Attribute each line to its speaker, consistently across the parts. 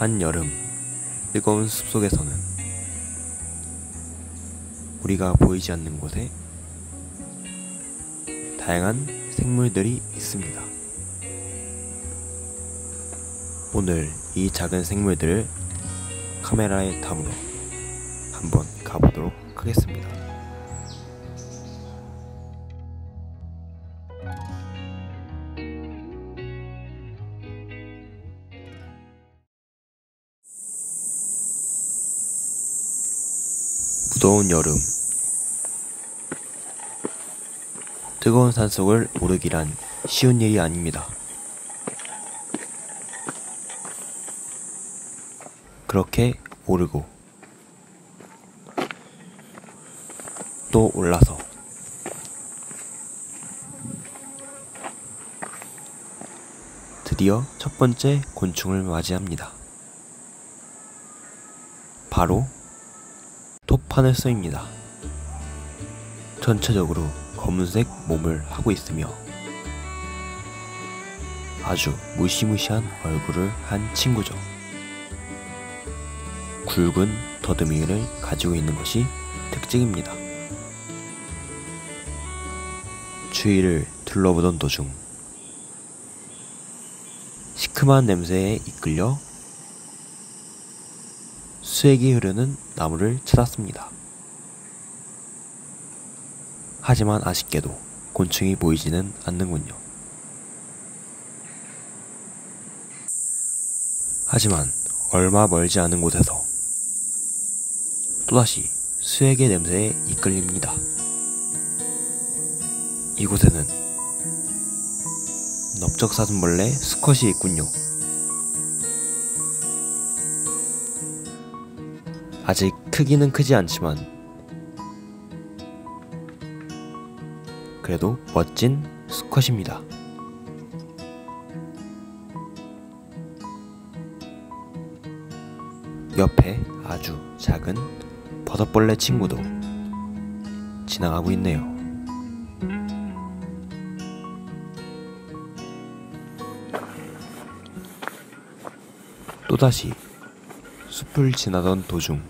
Speaker 1: 한여름 뜨거운 숲속에서는 우리가 보이지 않는 곳에 다양한 생물들이 있습니다. 오늘 이 작은 생물들을 카메라에 담으러 한번 가보도록 하겠습니다. 무더운 여름 뜨거운 산속을 오르기란 쉬운 일이 아닙니다. 그렇게 오르고 또 올라서 드디어 첫 번째 곤충을 맞이합니다. 바로 토파늘 쏘입니다. 전체적으로 검은색 몸을 하고 있으며 아주 무시무시한 얼굴을 한 친구죠. 굵은 더듬이를 가지고 있는 것이 특징입니다. 주위를 둘러보던 도중 시큼한 냄새에 이끌려 수액이 흐르는 나무를 찾았습니다. 하지만 아쉽게도 곤충이 보이지는 않는군요. 하지만 얼마 멀지 않은 곳에서 또다시 수액의 냄새에 이끌립니다. 이곳에는 넓적사슴벌레 수컷이 있군요. 아직 크기는 크지 않지만 그래도 멋진 수컷입니다. 옆에 아주 작은 버섯벌레 친구도 지나가고 있네요. 또다시 숲을 지나던 도중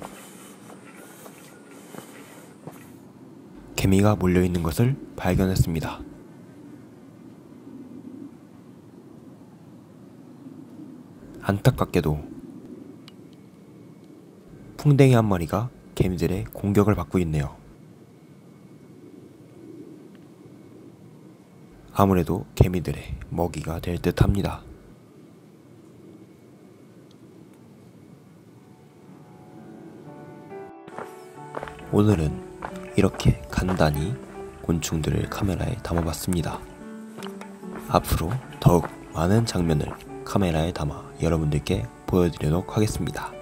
Speaker 1: 개미가 몰려있는 것을 발견했습니다. 안타깝게도 풍뎅이 한 마리가 개미들의 공격을 받고 있네요. 아무래도 개미들의 먹이가 될 듯 합니다. 오늘은 이렇게 간단히 곤충들을 카메라에 담아봤습니다. 앞으로 더욱 많은 장면을 카메라에 담아 여러분들께 보여드리도록 하겠습니다.